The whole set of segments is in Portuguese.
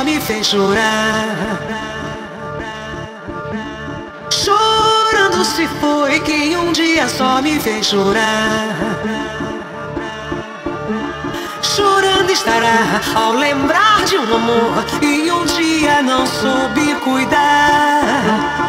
só me fez chorar. Chorando se foi quem um dia só me fez chorar. Chorando estará ao lembrar de um amor e um dia não soube cuidar.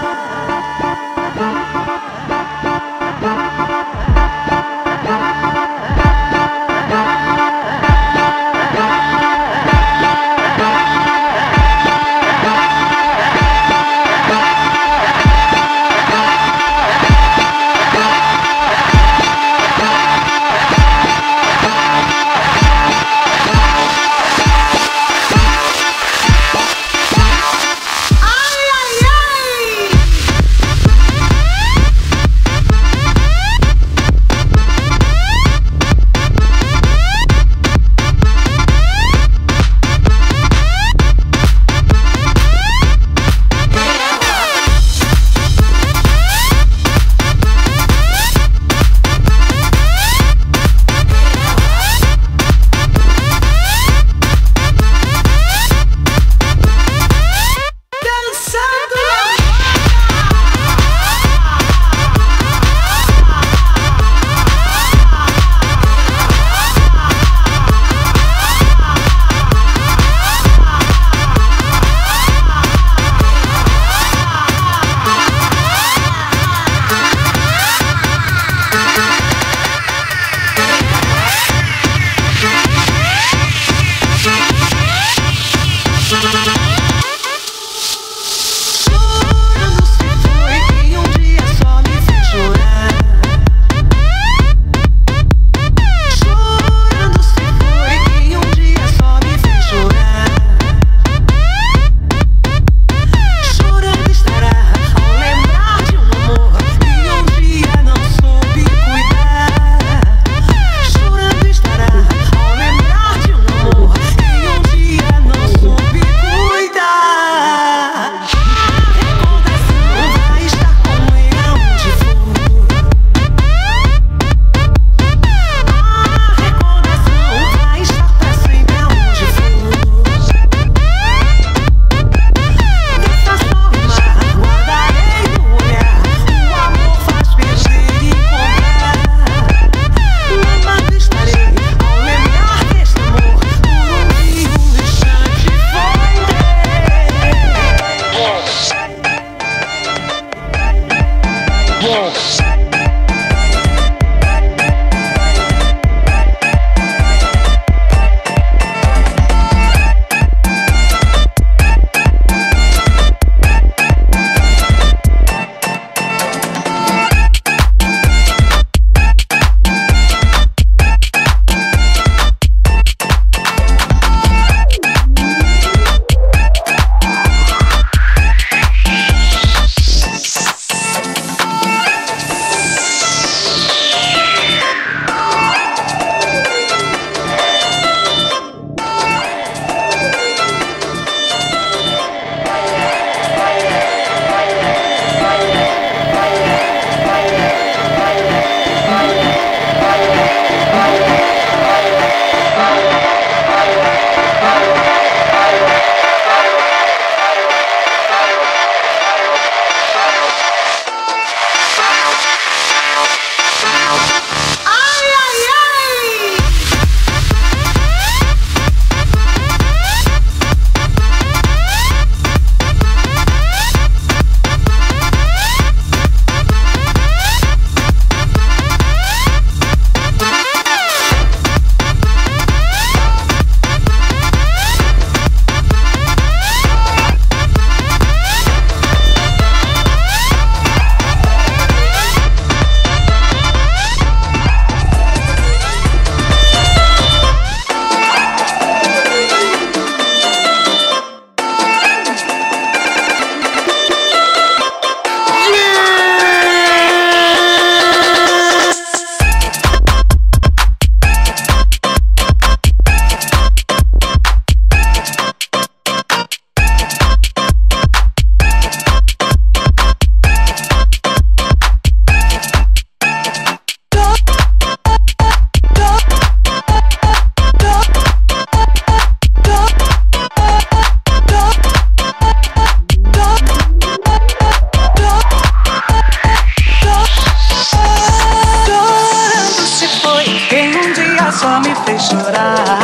só me fez chorar.